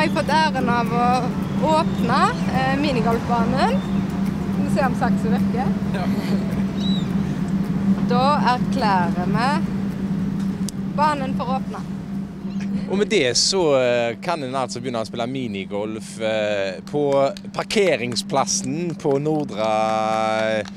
har jeg fått æren av å åpne eh, minigolfbanen. Vi ser om saksa virker. Da erklærer vi banen for åpna. Og med det så eh, kan en altså begynne å spille minigolf eh, på parkeringsplassen på Nordre eh,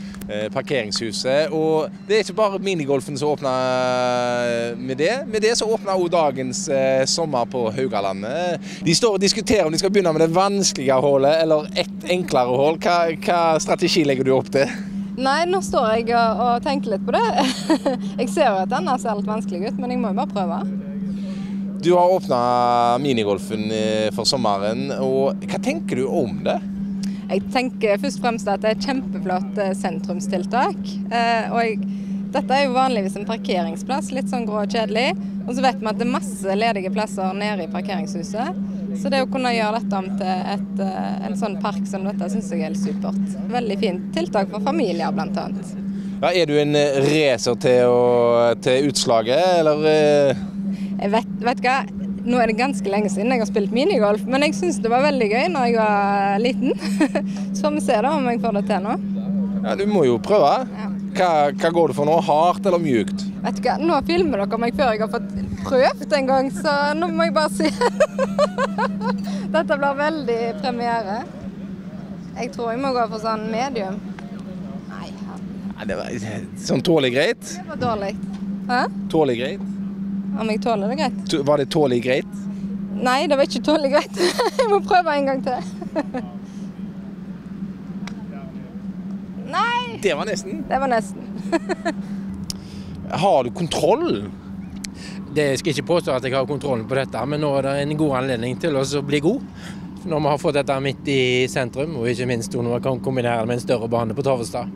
parkeringshuset. Og det er ikke bare minigolfen som åpner med det. Med det så åpner også dagens sommer på Haugalandet. De står og diskuterer om de skal begynne med det vanskelige hullet eller et enklere hull. Hva, hva strategi legger du opp til? Nei, nå står jeg og, og tenker litt på det. jeg ser jo at denne ser litt vanskelig ut, men jeg må jo bare prøve. Du har åpna minigolfen eh, for sommeren, og hva tenker du om det? Jeg tenker først og fremst at det er et kjempeflott eh, sentrumstiltak. Eh, og dette er jo vanligvis en parkeringsplass, litt sånn grå og kjedelig. Og så vet vi at det er masse ledige plasser nede i parkeringshuset. Så det å kunne gjøre dette om til et, en sånn park som dette, syns jeg er helt supert. Veldig fint tiltak for familier, bl.a. Ja, er du en racer til, til utslaget, eller? Jeg vet, vet hva, nå er det ganske lenge siden jeg har spilt minigolf, men jeg syns det var veldig gøy når jeg var liten. Så vi se da om jeg får det til nå. Ja, Du må jo prøve. Hva, hva, går det for nå? Hardt eller mjukt? Vet du hva, Nå filmer dere meg før jeg har fått prøvd en gang, så nå må jeg bare si Dette blir veldig premiere. Jeg tror jeg må gå for sånn medium. Nei, ja, det var Sånn tålelig greit? Det var dårlig. Hæ? Tålelig greit? Om jeg tåler det greit? Var det tålelig greit? Nei, det var ikke tålelig greit. jeg må prøve en gang til. Nei! Det var nesten. Det var nesten. har du kontroll? Det skal jeg ikke påstå at jeg har kontrollen på dette, men nå er det en god anledning til å bli god. Når vi har fått dette midt i sentrum, og ikke minst når vi kan kombinere det med en større bane på Torvestad.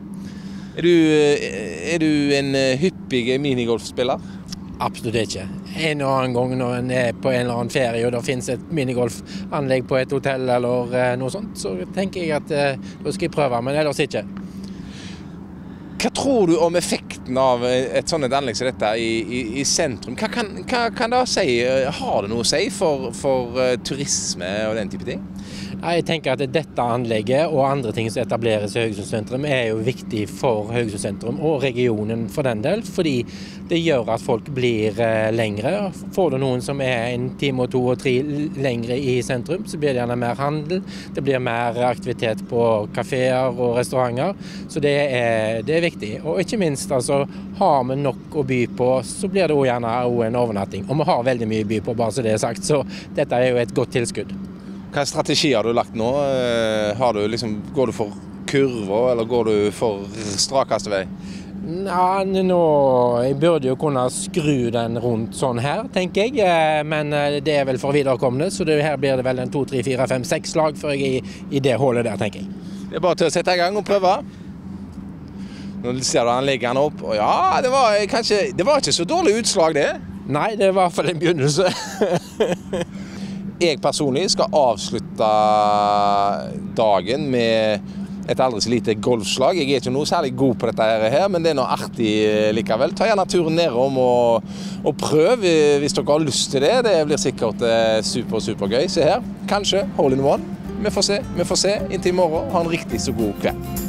Er du, eh, er du en eh, hyppig minigolfspiller? Absolutt ikke. En og annen gang når en er på en eller annen ferie og det finnes et minigolfanlegg på et hotell eller eh, noe sånt, så tenker jeg at eh, da skal jeg prøve, men ellers ikke. Hva tror du om effekten av et sånt anlegg som dette i, i, i sentrum? Hva kan, hva kan, det si? Har det noe å si for, for turisme og den type ting? Jeg tenker at dette anlegget og andre ting som etableres i Haugesund sentrum, er jo viktig for Haugesund sentrum og regionen for den del. Fordi det gjør at folk blir eh, lengre. Får du noen som er en time og to og tre lengre i sentrum, så blir det gjerne mer handel. Det blir mer aktivitet på kafeer og restauranter. Så det er, det er viktig. Og ikke minst, altså, har vi nok å by på, så blir det òg gjerne en overnatting. Og vi har veldig mye by på, bare så det er sagt. Så dette er jo et godt tilskudd. Hva strategi har du lagt nå? Eh, du liksom, går du for kurver, eller går du for strakeste vei? Ja, nå, Jeg burde jo kunne skru den rundt sånn her, tenker jeg. Eh, men eh, det er vel for viderekomne, så det, her blir det vel en to, tre, fire, fem, seks slag før jeg er i, i det hullet der, tenker jeg. Det er bare til å sette i gang og prøve. Nå ser du han legger den opp, og ja, det var kanskje Det var ikke så dårlig utslag, det. Nei, det er i hvert fall en begynnelse. jeg personlig skal avslutte dagen med et aldri så lite golfslag. Jeg er ikke noe særlig god på dette her, men det er noe artig likevel. Ta gjerne turen nedom og, og prøv hvis dere har lyst til det. Det blir sikkert eh, super, supergøy. Se her. Kanskje hole in one. Vi får se. Vi får se. Inntil i morgen. Ha en riktig så god kveld.